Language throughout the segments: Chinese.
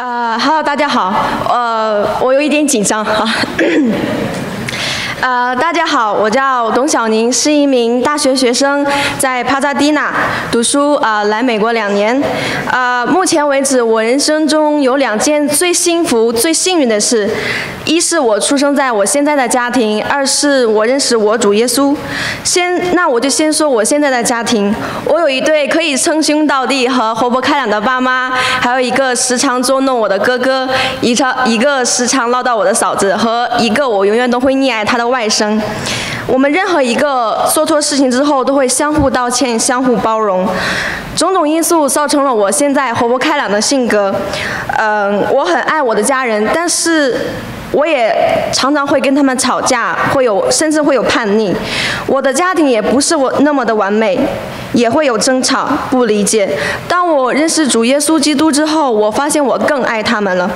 呃，Hello，大家好，呃，我有一点紧张哈。呃，大家好，我叫董小宁，是一名大学学生，在帕萨蒂纳读书，呃，来美国两年。呃，目前为止，我人生中有两件最幸福、最幸运的事，一是我出生在我现在的家庭，二是我认识我主耶稣。先，那我就先说我现在的家庭，我有一对可以称兄道弟和活泼开朗的爸妈，还有一个时常捉弄我的哥哥，一常一个时常唠叨我的嫂子，和一个我永远都会溺爱他的。外甥，我们任何一个做错事情之后，都会相互道歉、相互包容。种种因素造成了我现在活泼开朗的性格。嗯，我很爱我的家人，但是我也常常会跟他们吵架，会有甚至会有叛逆。我的家庭也不是我那么的完美，也会有争吵、不理解。当我认识主耶稣基督之后，我发现我更爱他们了。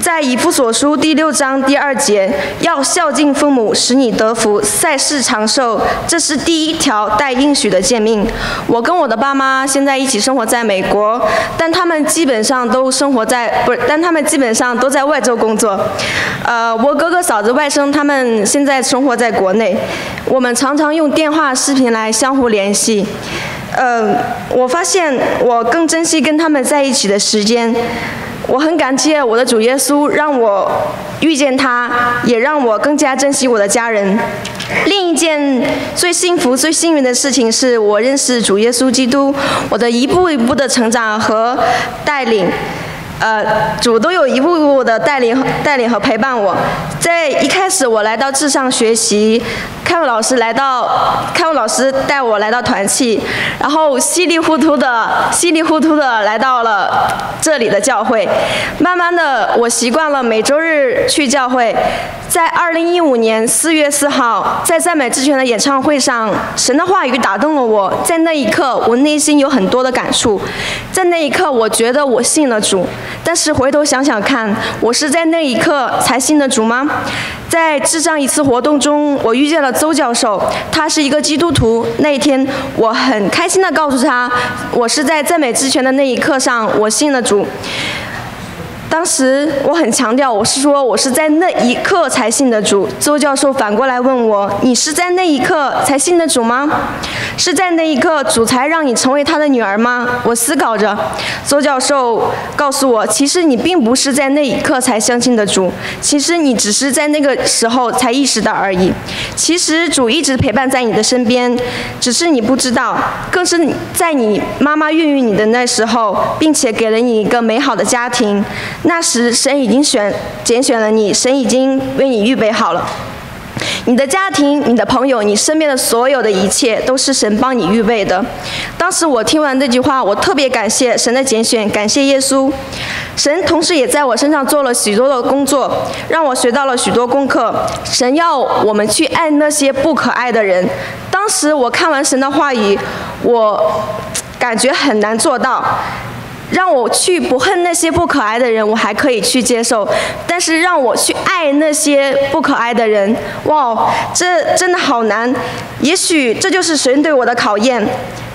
在以弗所书第六章第二节，要孝敬父母，使你得福，赛世长寿，这是第一条带应许的诫命。我跟我的爸妈现在一起生活在美国，但他们基本上都生活在不是，但他们基本上都在外州工作。呃，我哥哥嫂子外甥他们现在生活在国内，我们常常用电话视频来相互联系。呃，我发现我更珍惜跟他们在一起的时间。我很感谢我的主耶稣，让我遇见他，也让我更加珍惜我的家人。另一件最幸福、最幸运的事情是我认识主耶稣基督，我的一步一步的成长和带领。呃，主都有一步步的带领、带领和陪伴我。在一开始，我来到智上学习，开文老师来到，开文老师带我来到团契，然后稀里糊涂的、稀里糊涂的来到了这里的教会。慢慢的，我习惯了每周日去教会。在二零一五年四月四号，在赞美之泉的演唱会上，神的话语打动了我。在那一刻，我内心有很多的感触。在那一刻，我觉得我信了主。但是回头想想看，我是在那一刻才信的主吗？在智障一次活动中，我遇见了邹教授，他是一个基督徒。那一天，我很开心地告诉他，我是在赞美之泉的那一刻上，我信了主。当时我很强调，我是说我是在那一刻才信的主。周教授反过来问我：“你是在那一刻才信的主吗？是在那一刻主才让你成为他的女儿吗？”我思考着，周教授告诉我：“其实你并不是在那一刻才相信的主，其实你只是在那个时候才意识到而已。其实主一直陪伴在你的身边，只是你不知道。更是在你妈妈孕育你的那时候，并且给了你一个美好的家庭。”那时，神已经选拣选了你，神已经为你预备好了。你的家庭、你的朋友、你身边的所有的一切，都是神帮你预备的。当时我听完这句话，我特别感谢神的拣选，感谢耶稣。神同时也在我身上做了许多的工作，让我学到了许多功课。神要我们去爱那些不可爱的人。当时我看完神的话语，我感觉很难做到。让我去不恨那些不可爱的人，我还可以去接受；但是让我去爱那些不可爱的人，哇，这真的好难。也许这就是神对我的考验。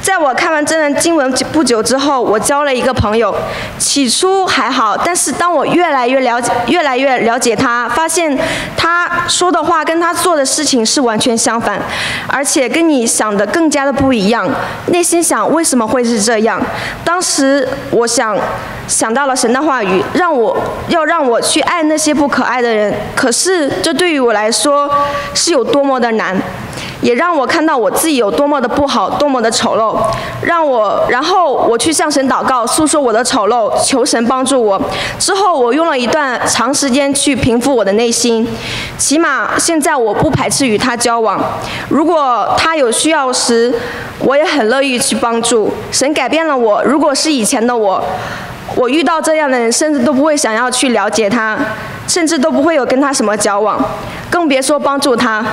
在我看完这段经文不久之后，我交了一个朋友。起初还好，但是当我越来越了解、越来越了解他，发现他说的话跟他做的事情是完全相反，而且跟你想的更加的不一样。内心想为什么会是这样？当时我我想想到了神的话语，让我要让我去爱那些不可爱的人。可是这对于我来说是有多么的难。也让我看到我自己有多么的不好，多么的丑陋，让我，然后我去向神祷告，诉说我的丑陋，求神帮助我。之后我用了一段长时间去平复我的内心，起码现在我不排斥与他交往。如果他有需要时，我也很乐意去帮助。神改变了我，如果是以前的我，我遇到这样的人，甚至都不会想要去了解他，甚至都不会有跟他什么交往，更别说帮助他。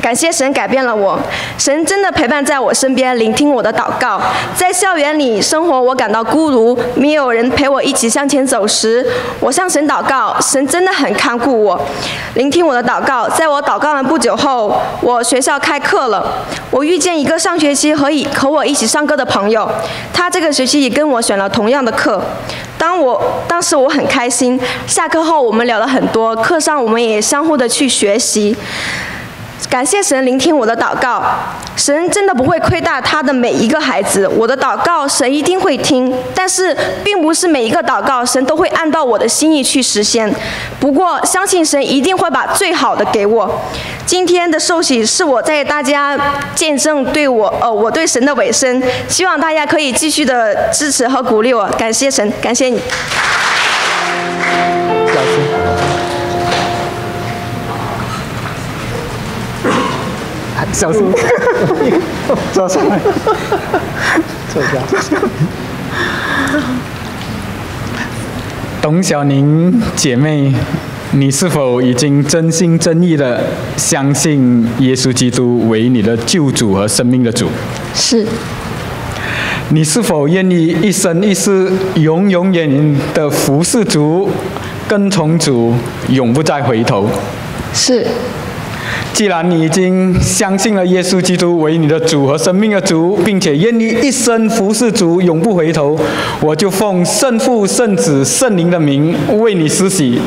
感谢神改变了我，神真的陪伴在我身边，聆听我的祷告。在校园里生活，我感到孤独，没有人陪我一起向前走时，我向神祷告，神真的很看顾我，聆听我的祷告。在我祷告完不久后，我学校开课了，我遇见一个上学期和一和我一起上课的朋友，他这个学期也跟我选了同样的课。当我当时我很开心，下课后我们聊了很多，课上我们也相互的去学习。感谢神聆听我的祷告，神真的不会亏待他的每一个孩子。我的祷告神一定会听，但是并不是每一个祷告神都会按照我的心意去实现。不过相信神一定会把最好的给我。今天的受洗是我在大家见证对我呃我对神的委身，希望大家可以继续的支持和鼓励我。感谢神，感谢你。小心，坐上来，坐下。董小宁姐妹，你是否已经真心真意的相信耶稣基督为你的救主和生命的主？是。你是否愿意一生一世、永永远远的服侍主、跟从主，永不再回头？是。既然你已经相信了耶稣基督为你的主和生命的主，并且愿意一生服侍主，永不回头，我就奉圣父、圣子、圣灵的名为你施洗，